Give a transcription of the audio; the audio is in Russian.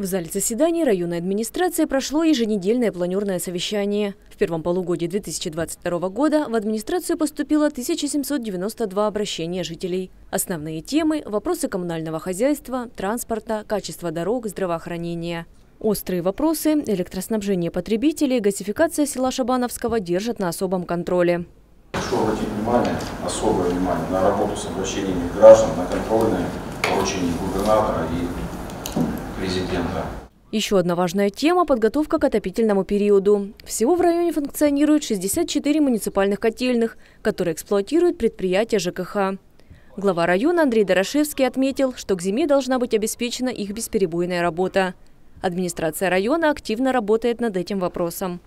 В зале заседаний районной администрации прошло еженедельное планерное совещание. В первом полугодии 2022 года в администрацию поступило 1792 обращения жителей. Основные темы – вопросы коммунального хозяйства, транспорта, качества дорог, здравоохранения. Острые вопросы, электроснабжение потребителей, газификация села Шабановского держат на особом контроле. Прошу обратить внимание, особое внимание на работу с обращениями граждан, на контрольные поручения губернатора и президента. Еще одна важная тема – подготовка к отопительному периоду. Всего в районе функционирует 64 муниципальных котельных, которые эксплуатируют предприятия ЖКХ. Глава района Андрей Дорошевский отметил, что к зиме должна быть обеспечена их бесперебойная работа. Администрация района активно работает над этим вопросом.